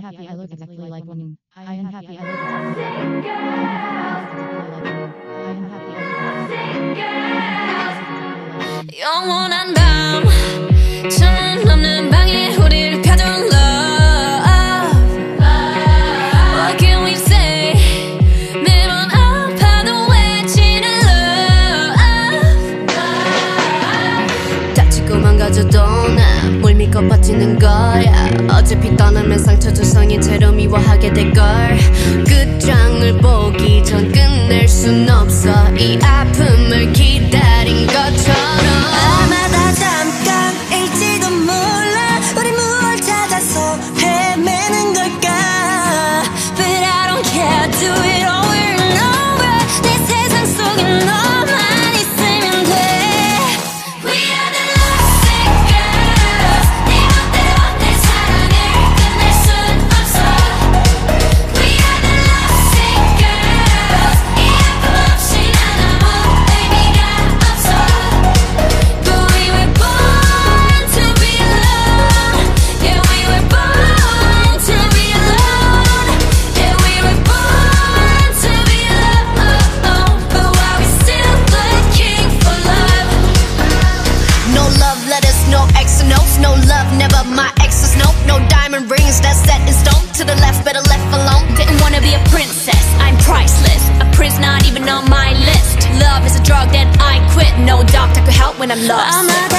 I am happy I look exactly like Wonyoung. I am happy I look exactly like Wonyoung. I am happy I look exactly like Wonyoung. 믿고 버티는 거야 어차피 떠나면 상처 조성인 채로 미워하게 될걸. 끝장을 보기 전 끝낼 순 없어. 이 아픔을 기다 to the left, better left alone. Didn't wanna be a princess, I'm priceless. A prince not even on my list. Love is a drug that I quit. No doctor could help when I'm lost.